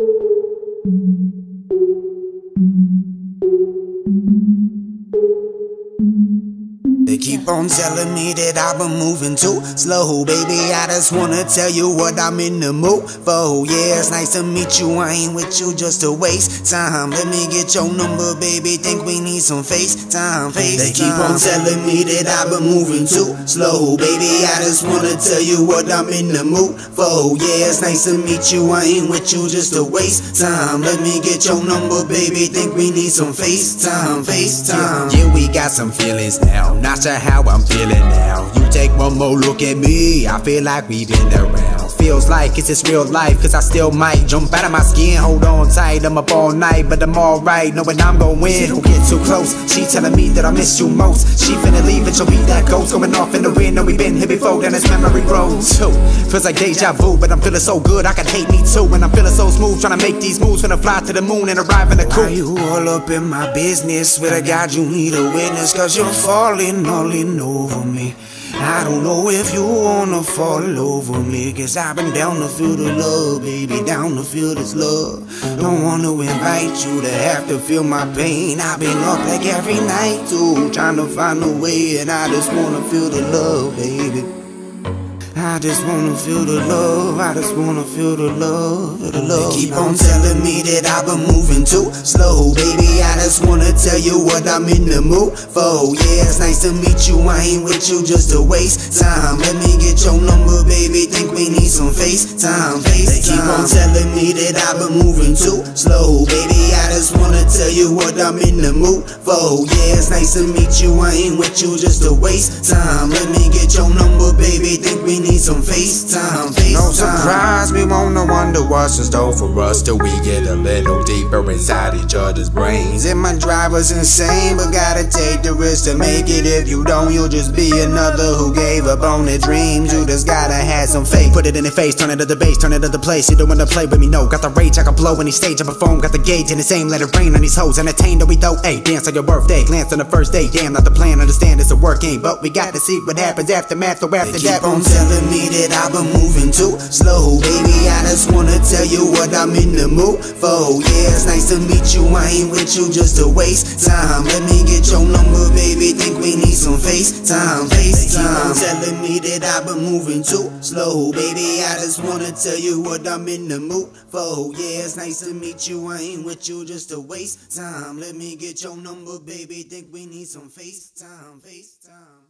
Thank you. On telling me that I've been moving too slow, baby. I just wanna tell you what I'm in the mood for. Yeah, it's nice to meet you. I ain't with you just to waste time. Let me get your number, baby. Think we need some FaceTime, FaceTime. They keep on telling me that I've been moving too slow, baby. I just wanna tell you what I'm in the mood for. Yeah, it's nice to meet you. I ain't with you just to waste time. Let me get your number, baby. Think we need some FaceTime, FaceTime. Yeah, we got some feelings now. Not sure how I'm feeling now. You take one more look at me. I feel like we've been around feels like it's just real life Cause I still might jump out of my skin. Hold on tight, I'm up all night But I'm alright, knowing I'm gon' win Who get too close? She telling me that I miss you most. She finna leave and she'll be that ghost Going off in the wind, know we been here before Then it's memory road too. Feels like deja vu, but I'm feeling so good I can hate me too. And I'm feeling so smooth Trying to make these moves Finna fly to the moon and arrive in the cool Why you all up in my business? Swear to God you need a witness Cause you're falling all in over me I don't know if you wanna fall over me Cause I've been down to feel the love, baby Down to feel this love. Don't wanna invite you to have to feel my pain. I've been up like every night too Trying to find a way And I just wanna feel the love, baby I just wanna feel the love, I just wanna feel the love, the love. They keep on telling me that I've been moving too slow, baby. I just wanna tell you what I'm in the mood for. Yeah, it's nice to meet you. I ain't with you just to waste time. Let me get your number, baby. Think we need some FaceTime, FaceTime. They keep on telling me that I've been moving too slow, baby. I just wanna tell you what I'm in the mood for. Yeah, it's nice to meet you. I ain't with you just to waste time. Let me get your number, baby. Think we need need some FaceTime, FaceTime. No surprise, we wanna wonder what's in store for us till we get a little deeper inside each other's brains. And my driver's insane, but gotta take the risk to make it. If you don't, you'll just be another who gave up on their dreams. You just gotta have some faith. Put it in the face, turn it to the base, turn it to the place. You don't wanna play with me, no. Got the rage, I can blow any stage, I perform. Got the gauge in the same, let it rain on these hoes. Entertain that we throw, hey, dance on your birthday. Glance on the first day, damn, not the plan. Understand it's a work game, but we got to see what happens after math or after that. Keep on telling telling me that I've been moving too slow, baby. I just wanna tell you what I'm in the mood for. Yeah, it's nice to meet you. I ain't with you just to waste time. Let me get your number, baby. Think we need some FaceTime, FaceTime. Telling me that I've been moving too slow, baby. I just wanna tell you what I'm in the mood for. Yeah, it's nice to meet you. I ain't with you just to waste time. Let me get your number, baby. Think we need some FaceTime, FaceTime.